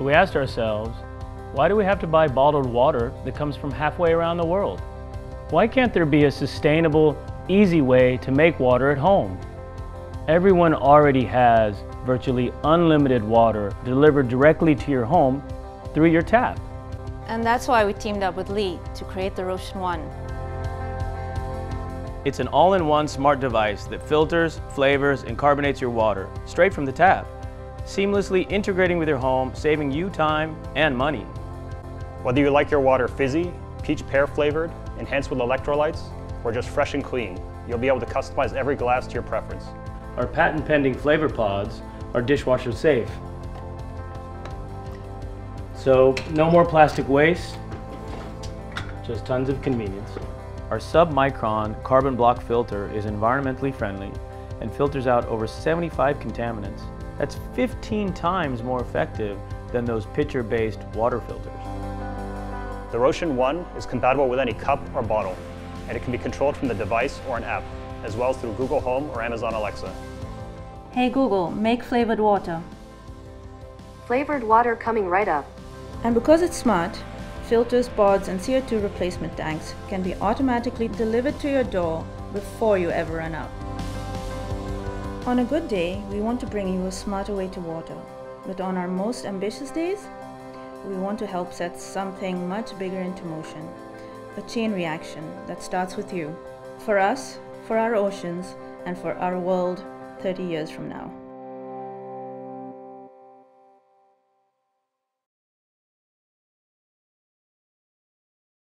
So we asked ourselves, why do we have to buy bottled water that comes from halfway around the world? Why can't there be a sustainable, easy way to make water at home? Everyone already has virtually unlimited water delivered directly to your home through your tap. And that's why we teamed up with Lee to create the Rocean One. It's an all-in-one smart device that filters, flavors, and carbonates your water straight from the tap, seamlessly integrating with your home, saving you time and money. Whether you like your water fizzy, peach pear flavored, enhanced with electrolytes, or just fresh and clean, you'll be able to customize every glass to your preference. Our patent-pending flavor pods are dishwasher safe. So no more plastic waste, just tons of convenience. Our sub-micron carbon block filter is environmentally friendly and filters out over 75 contaminants. That's 15 times more effective than those pitcher-based water filters. The Rocean One is compatible with any cup or bottle, and it can be controlled from the device or an app, as well as through Google Home or Amazon Alexa. Hey Google, make flavored water. Flavored water coming right up. And because it's smart, filters, pods, and CO2 replacement tanks can be automatically delivered to your door before you ever run out. On a good day, we want to bring you a smarter way to water. But on our most ambitious days, we want to help set something much bigger into motion. A chain reaction that starts with you. For us, for our oceans, and for our world 30 years from now.